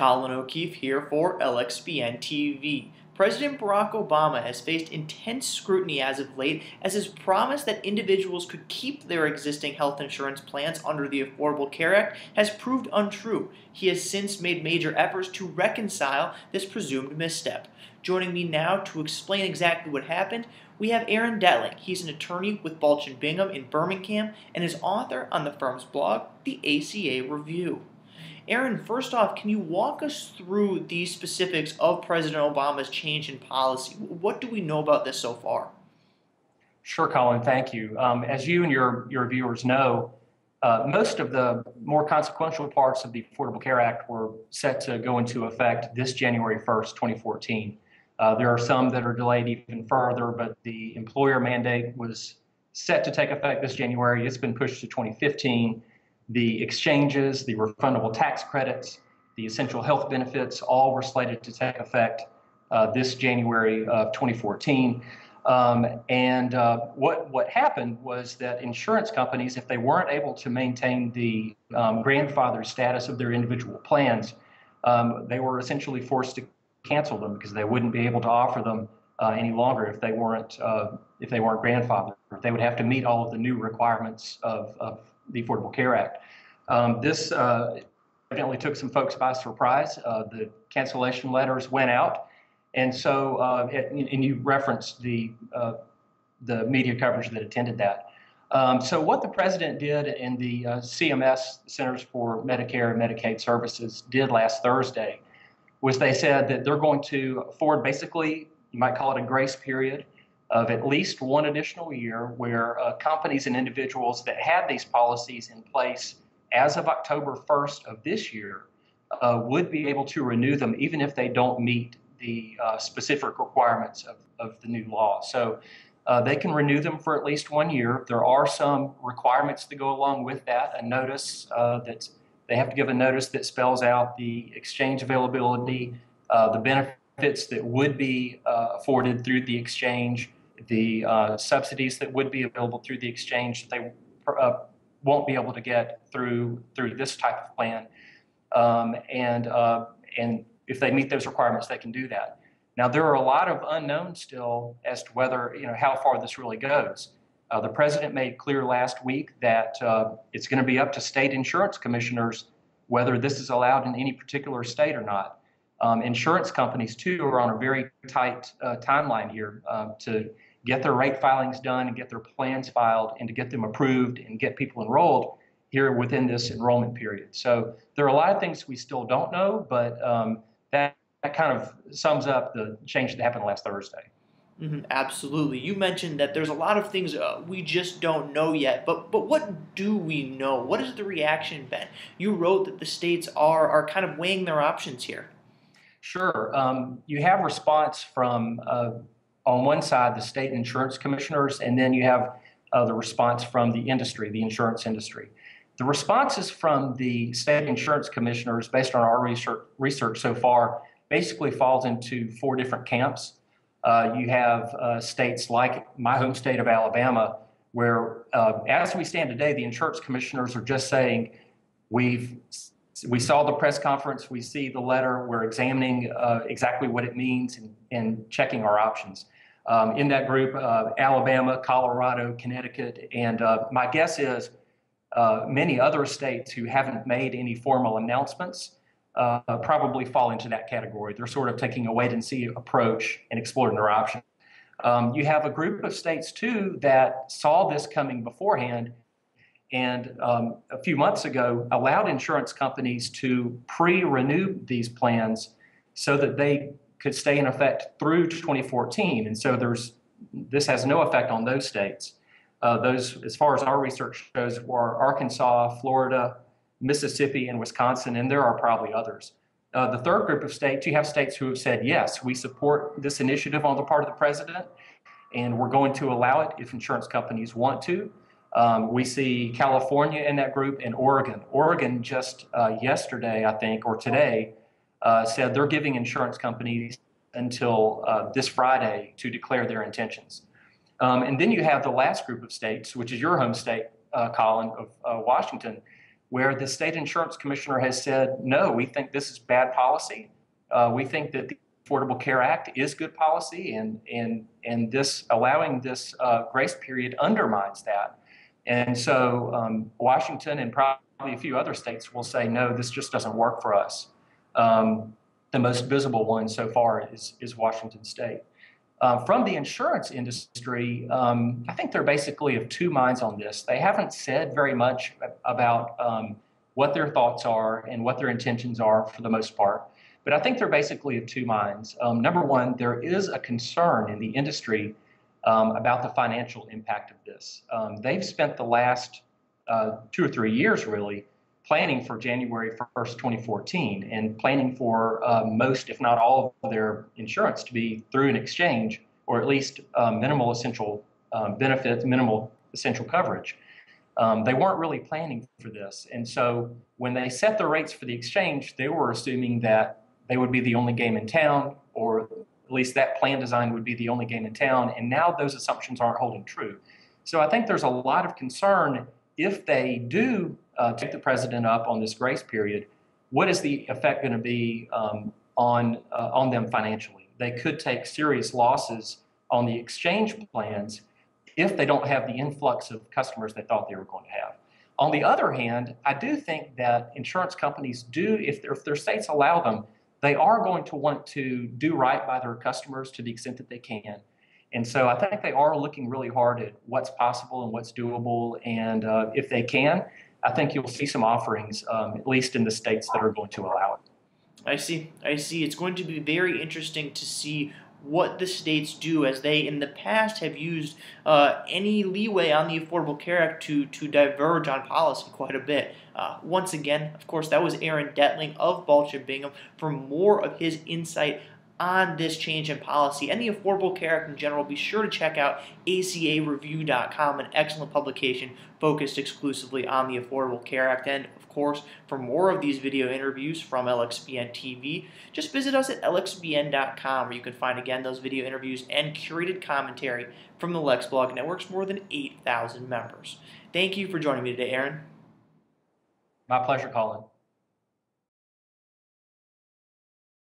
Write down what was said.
Colin O'Keefe here for LXBN TV. President Barack Obama has faced intense scrutiny as of late as his promise that individuals could keep their existing health insurance plans under the Affordable Care Act has proved untrue. He has since made major efforts to reconcile this presumed misstep. Joining me now to explain exactly what happened, we have Aaron Dettling. He's an attorney with Balch and Bingham in Birmingham and is author on the firm's blog, The ACA Review. Aaron, first off, can you walk us through the specifics of President Obama's change in policy? What do we know about this so far? Sure, Colin, thank you. Um, as you and your, your viewers know, uh, most of the more consequential parts of the Affordable Care Act were set to go into effect this January 1st, 2014. Uh, there are some that are delayed even further, but the employer mandate was set to take effect this January. It's been pushed to 2015 the exchanges, the refundable tax credits, the essential health benefits, all were slated to take effect uh, this January of 2014. Um, and uh, what what happened was that insurance companies, if they weren't able to maintain the um, grandfather status of their individual plans, um, they were essentially forced to cancel them because they wouldn't be able to offer them uh, any longer if they weren't uh, if they weren't grandfathered. They would have to meet all of the new requirements of, of the Affordable Care Act. Um, this uh, evidently took some folks by surprise. Uh, the cancellation letters went out, and so uh, it, and you referenced the uh, the media coverage that attended that. Um, so what the president did and the CMS Centers for Medicare and Medicaid Services did last Thursday was they said that they're going to afford basically you might call it a grace period of at least one additional year where uh, companies and individuals that had these policies in place as of October 1st of this year uh, would be able to renew them even if they don't meet the uh, specific requirements of, of the new law. So uh, they can renew them for at least one year. There are some requirements to go along with that. A notice uh, that they have to give a notice that spells out the exchange availability, uh, the benefits that would be uh, afforded through the exchange, the subsidies that would be available through the exchange that they won't be able to get through through this type of plan. Um, and uh, and if they meet those requirements, they can do that. Now there are a lot of unknowns still as to whether you know how far this really goes. Uh, the president made clear last week that uh, it's going to be up to state insurance commissioners whether this is allowed in any particular state or not. Um, insurance companies too are on a very tight uh, timeline here um, to get their rate filings done and get their plans filed and to get them approved and get people enrolled here within this enrollment period. So there are a lot of things we still don't know, but um, that, that kind of sums up the change that happened last Thursday. Mm-hmm, absolutely. You mentioned that there's a lot of things uh, we just don't know yet, but but what do we know? What has the reaction been? You wrote that the states are are kind of weighing their options here. Sure. Um, you have response from uh, on one side the state insurance commissioners, and then you have uh, the response from the industry, the insurance industry. The responses from the state insurance commissioners, based on our research, research so far, basically falls into four different camps. Uh, you have uh, states like my home state of Alabama, where uh, as we stand today, the insurance commissioners are just saying, we've we saw the press conference, we see the letter, we're examining uh, exactly what it means and, and checking our options. Um, in that group, uh, Alabama, Colorado, Connecticut, and uh, my guess is uh, many other states who haven't made any formal announcements uh, probably fall into that category. They're sort of taking a wait and see approach and exploring their options. Um, you have a group of states too that saw this coming beforehand and um, a few months ago allowed insurance companies to pre-renew these plans so that they could stay in effect through 2014. And so there's this has no effect on those states. Uh, those, as far as our research shows, were Arkansas, Florida, Mississippi, and Wisconsin, and there are probably others. Uh, the third group of states, you have states who have said, yes, we support this initiative on the part of the president, and we're going to allow it if insurance companies want to. Um, we see California in that group and Oregon. Oregon just uh, yesterday, I think, or today, uh, said they're giving insurance companies until uh, this Friday to declare their intentions. Um, and then you have the last group of states, which is your home state, uh, Colin, of uh, Washington, where the state insurance commissioner has said, no, we think this is bad policy. Uh, we think that the Affordable Care Act is good policy, and and and this allowing this grace period undermines that. And so um, Washington and probably a few other states will say, no, this just doesn't work for us. Um, the most visible one so far is is Washington State. Uh, from the insurance industry, um, I think they're basically of two minds on this. They haven't said very much about um, what their thoughts are and what their intentions are for the most part. But I think they're basically of two minds. Um, number one, there is a concern in the industry um, about the financial impact of this. Um, they've spent the last uh, two or three years really planning for January 1st, 2014, and planning for uh, most, if not all, of their insurance to be through an exchange or at least uh, minimal essential um, benefits, minimal essential coverage. Um, they weren't really planning for this. And so when they set the rates for the exchange, they were assuming that they would be the only game in town, or at least that plan design would be the only game in town. And now those assumptions aren't holding true. So I think there's a lot of concern if they do uh, take the president up on this grace period, what is the effect going to be um, on uh, on them financially? They could take serious losses on the exchange plans if they don't have the influx of customers they thought they were going to have. On the other hand, I do think that insurance companies do, if, if their states allow them, they are going to want to do right by their customers to the extent that they can. And so I think they are looking really hard at what's possible and what's doable. And uh, if they can, I think you'll see some offerings, um, at least in the states that are going to allow it. I see. I see. It's going to be very interesting to see what the states do as they in the past have used uh, any leeway on the Affordable Care Act to, to diverge on policy quite a bit. Uh, once again, of course, that was Aaron Dettling of Balch and Bingham for more of his insight on this change in policy and the Affordable Care Act in general, be sure to check out ACAReview.com, an excellent publication focused exclusively on the Affordable Care Act. And of course, for more of these video interviews from LXBN TV, just visit us at LXBN.com where you can find again those video interviews and curated commentary from the LexBlog Network's more than 8,000 members. Thank you for joining me today, Aaron. My pleasure, Colin.